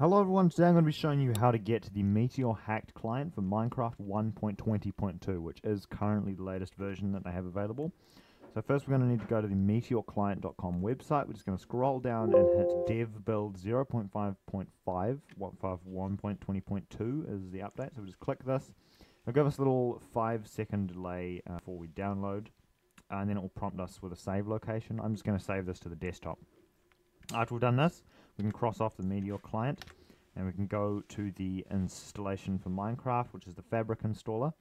Hello everyone, today I'm going to be showing you how to get to the Meteor hacked client for Minecraft 1.20.2, which is currently the latest version that they have available. So first we're going to need to go to the meteorclient.com website. We're just going to scroll down and hit dev build 0.5.5, 1.20.2 is the update. So we just click this. It'll give us a little 5 second delay uh, before we download, and then it will prompt us with a save location. I'm just going to save this to the desktop. After we've done this, we can cross off the Meteor client and we can go to the installation for Minecraft, which is the Fabric installer,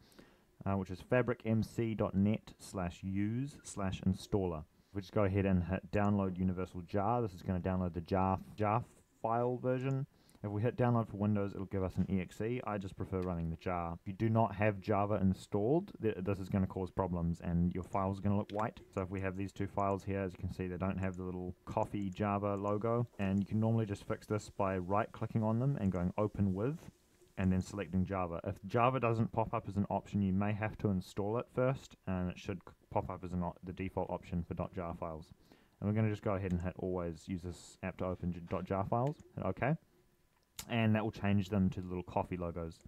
uh, which is fabricmc.net slash use slash installer. We just go ahead and hit download universal jar. This is going to download the jar, jar file version if we hit download for Windows, it'll give us an exe. I just prefer running the jar. If you do not have Java installed, th this is going to cause problems and your files are going to look white. So if we have these two files here, as you can see, they don't have the little coffee Java logo. And you can normally just fix this by right-clicking on them and going open with and then selecting Java. If Java doesn't pop up as an option, you may have to install it first, and it should pop up as the default option for .jar files. And we're going to just go ahead and hit always use this app to open .jar files. Hit OK and that will change them to the little coffee logos.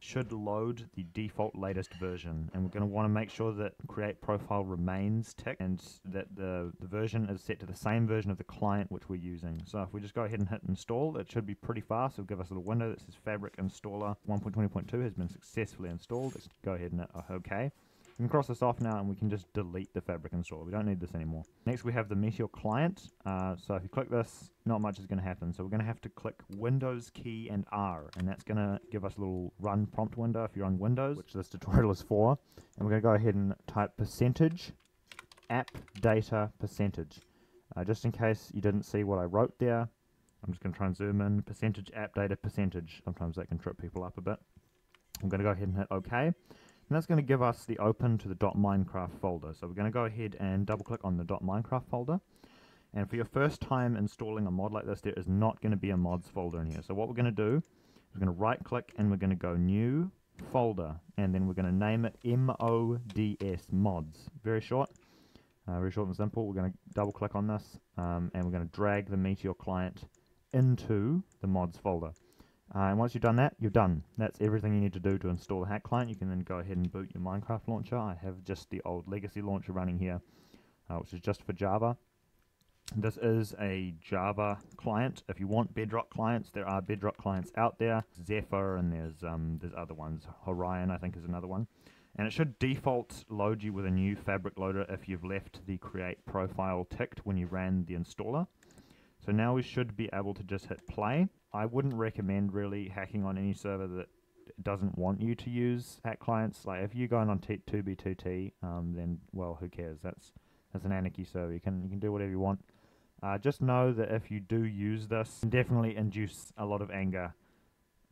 Should load the default latest version, and we're going to want to make sure that create profile remains ticked and that the, the version is set to the same version of the client which we're using. So if we just go ahead and hit install, it should be pretty fast. It'll give us a little window that says Fabric Installer 1.20.2 has been successfully installed. Let's go ahead and hit uh, OK. We can cross this off now and we can just delete the fabric installer. We don't need this anymore. Next we have the Meteor client. Uh, so if you click this, not much is going to happen. So we're going to have to click Windows key and R. And that's going to give us a little run prompt window if you're on Windows, which this tutorial is for. And we're going to go ahead and type percentage app data percentage. Uh, just in case you didn't see what I wrote there, I'm just going to try and zoom in. Percentage app data percentage. Sometimes that can trip people up a bit. I'm going to go ahead and hit OK. And that's going to give us the open to the .minecraft folder. So we're going to go ahead and double click on the .minecraft folder. And for your first time installing a mod like this, there is not going to be a mods folder in here. So what we're going to do is we're going to right click and we're going to go new folder. And then we're going to name it MODS mods. Very short. Uh, very short and simple. We're going to double click on this um, and we're going to drag the Meteor client into the mods folder. Uh, and once you've done that, you're done. That's everything you need to do to install the hack client. You can then go ahead and boot your Minecraft launcher. I have just the old legacy launcher running here, uh, which is just for Java. This is a Java client. If you want Bedrock clients, there are Bedrock clients out there. Zephyr and there's um, there's other ones. Horion, I think, is another one. And it should default load you with a new Fabric loader if you've left the create profile ticked when you ran the installer. So now we should be able to just hit play. I wouldn't recommend really hacking on any server that doesn't want you to use hack clients. Like if you're going on 2b2t, um, then well, who cares? That's that's an anarchy server. You can you can do whatever you want. Uh, just know that if you do use this, definitely induce a lot of anger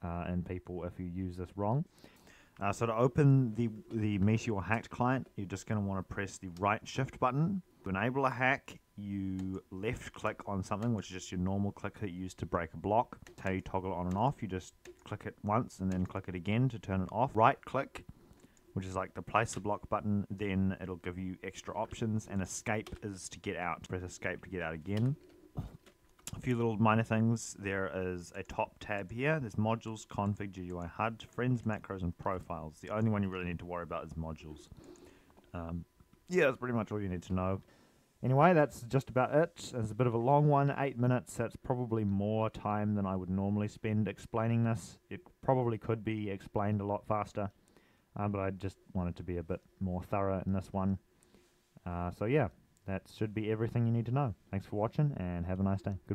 uh, in people if you use this wrong. Uh, so to open the the Meteor hacked client, you're just going to want to press the right shift button to enable a hack you left click on something, which is just your normal click that you use to break a block. That's how you toggle it on and off. You just click it once and then click it again to turn it off. Right click, which is like the place the block button, then it'll give you extra options. And escape is to get out. Press escape to get out again. A few little minor things. There is a top tab here. There's modules, config, GUI, HUD, friends, macros, and profiles. The only one you really need to worry about is modules. Um, yeah, that's pretty much all you need to know. Anyway, that's just about it. It's a bit of a long one, eight minutes. That's probably more time than I would normally spend explaining this. It probably could be explained a lot faster, uh, but I just wanted to be a bit more thorough in this one. Uh, so yeah, that should be everything you need to know. Thanks for watching, and have a nice day. Goodbye.